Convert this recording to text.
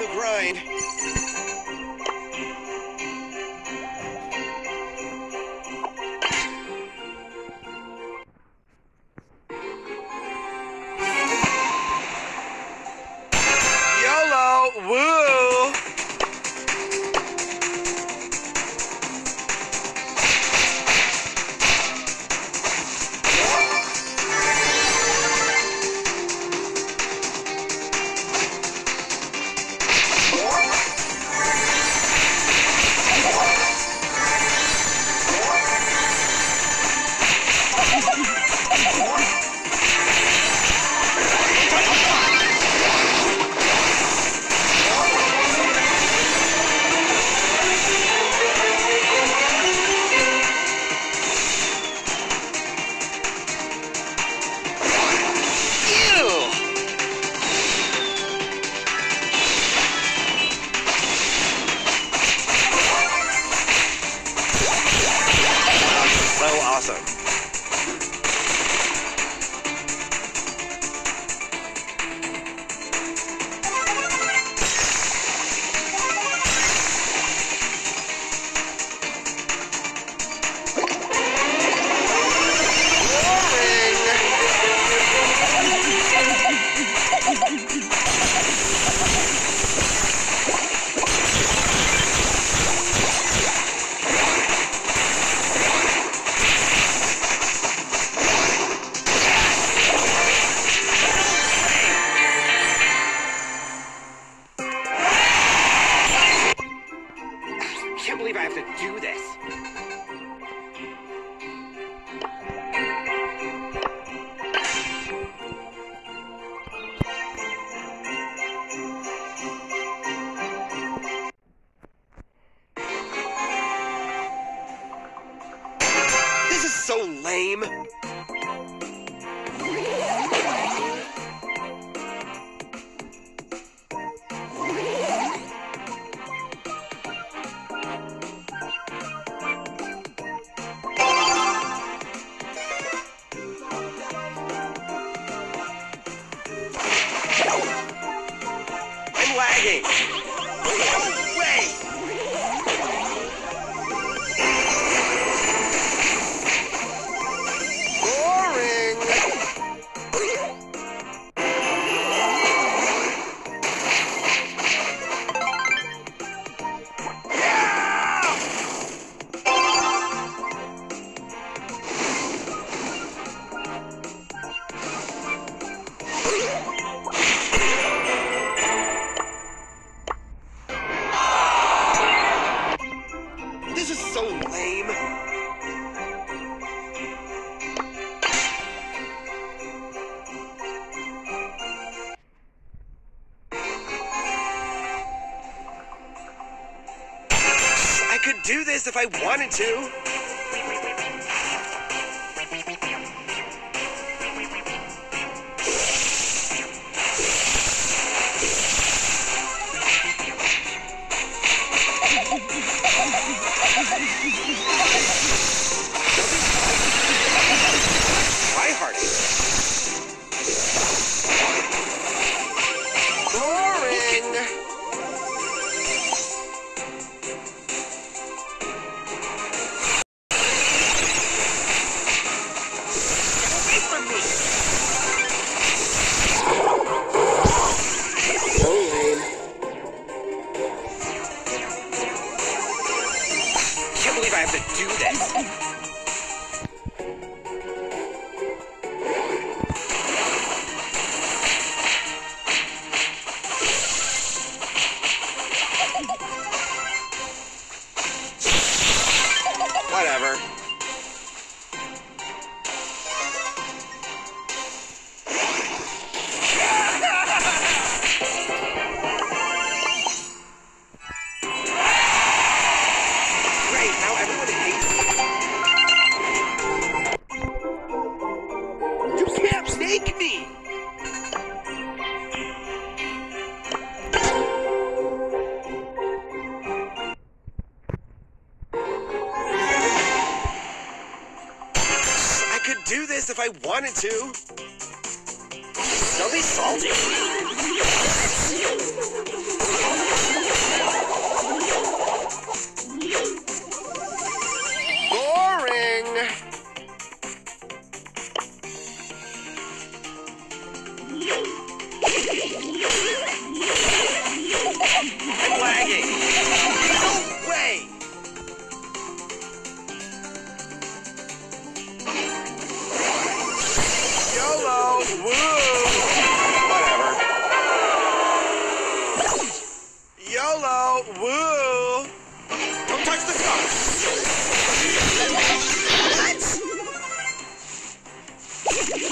the grind. Believe I have to do this. This is so lame. I'm lagging. No This is so lame. I could do this if I wanted to. Do this. Whatever. if I wanted to. Don't be salty. Boring. I'm Yeah.